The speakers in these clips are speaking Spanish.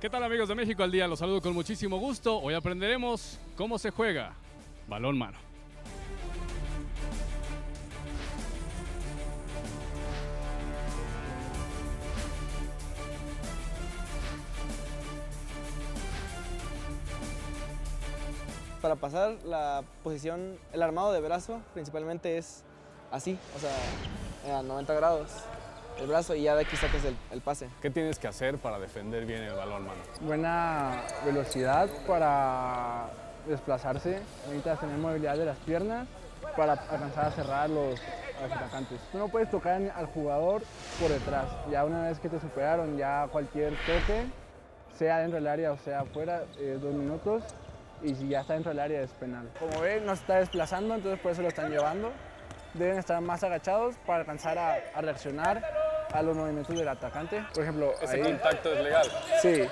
¿Qué tal amigos de México al día? Los saludo con muchísimo gusto. Hoy aprenderemos cómo se juega balón mano. Para pasar la posición, el armado de brazo principalmente es así, o sea, a 90 grados el brazo y ya de aquí sacas el, el pase. ¿Qué tienes que hacer para defender bien el balón mano? Buena velocidad para desplazarse, necesitas tener movilidad de las piernas para alcanzar a cerrar los, a los atacantes. Tú no puedes tocar al jugador por detrás, ya una vez que te superaron, ya cualquier toque, sea dentro del área o sea afuera, eh, dos minutos, y si ya está dentro del área es penal. Como ven, no se está desplazando, entonces por eso lo están llevando. Deben estar más agachados para alcanzar a, a reaccionar a los movimientos del atacante. Por ejemplo, Ese ahí, contacto es legal. sí,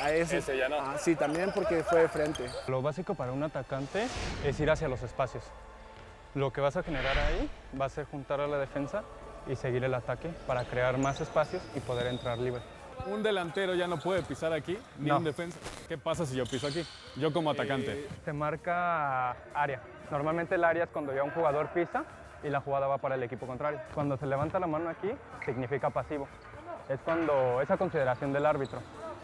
a ese, Ese ya no. Ah, sí, también porque fue de frente. Lo básico para un atacante es ir hacia los espacios. Lo que vas a generar ahí va a ser juntar a la defensa y seguir el ataque para crear más espacios y poder entrar libre. Un delantero ya no puede pisar aquí, ni No. un defensa. ¿Qué pasa si yo piso aquí? Yo como atacante. Eh, te marca área. Normalmente el área es cuando ya un jugador pisa y la jugada va para el equipo contrario. Cuando se levanta la mano aquí, significa pasivo. Es cuando esa consideración del árbitro.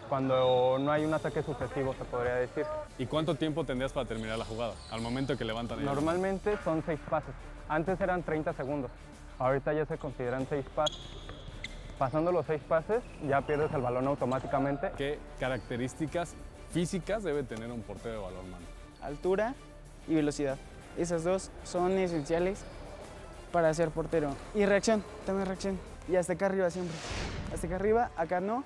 Cuando no hay un ataque sucesivo, se podría decir. ¿Y cuánto tiempo tendrías para terminar la jugada? Al momento que levantan ellos. Normalmente son seis pases. Antes eran 30 segundos. Ahorita ya se consideran seis pases. Pasando los seis pases, ya pierdes el balón automáticamente. ¿Qué características físicas debe tener un portero de balón mano? altura y velocidad. Esas dos son esenciales para ser portero. Y reacción, también reacción. Y hasta acá arriba siempre. Hasta acá arriba, acá no,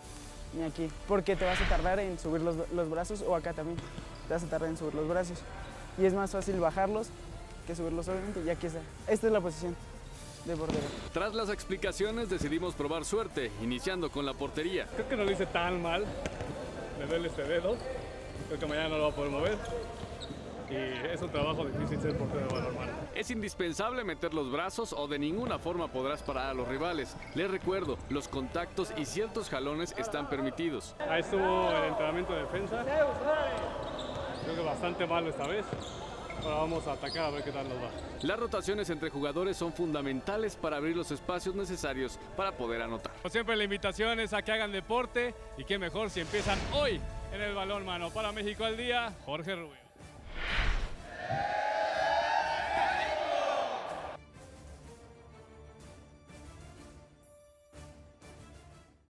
ni aquí. Porque te vas a tardar en subir los, los brazos o acá también. Te vas a tardar en subir los brazos. Y es más fácil bajarlos que subirlos obviamente. Y aquí está. Esta es la posición de portero. Tras las explicaciones decidimos probar suerte, iniciando con la portería. Creo que no lo hice tan mal. Me duele este dedo. Creo que mañana no lo voy a poder mover. Y es un trabajo difícil ser portero de balón mano. Es indispensable meter los brazos o de ninguna forma podrás parar a los rivales. Les recuerdo, los contactos y ciertos jalones están permitidos. Ahí estuvo el entrenamiento de defensa. Creo que bastante malo esta vez. Ahora vamos a atacar a ver qué tal nos va. Las rotaciones entre jugadores son fundamentales para abrir los espacios necesarios para poder anotar. Como siempre la invitación es a que hagan deporte y qué mejor si empiezan hoy en el balón mano. Para México al día, Jorge Rubio.